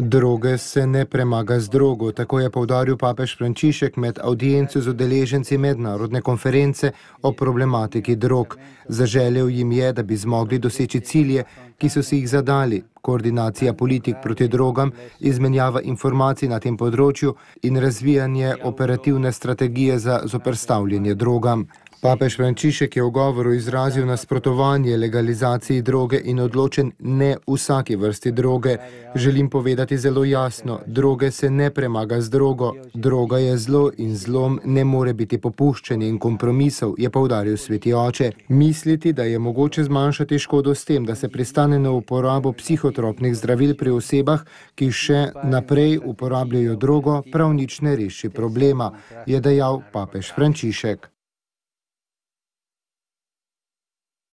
Droge se ne premaga z drogo, tako je povdaril papež Frančišek med audienco z udeleženci mednarodne konference o problematiki drog. Zaželel jim je, da bi zmogli doseči cilje, ki so si jih zadali, koordinacija politik proti drogam, izmenjava informacij na tem področju in razvijanje operativne strategije za zoprstavljanje drogam. Papež Frančišek je v govoru izrazil nasprotovanje legalizaciji droge in odločen ne vsaki vrsti droge. Želim povedati zelo jasno, droge se ne premaga z drogo. Droga je zlo in zlom ne more biti popuščen in kompromisov, je povdaril sveti oče. Misliti, da je mogoče zmanjšati škodo s tem, da se pristane na uporabo psihotropnih zdravil pri osebah, ki še naprej uporabljajo drogo, prav nič ne reši problema, je dejal papež Frančišek.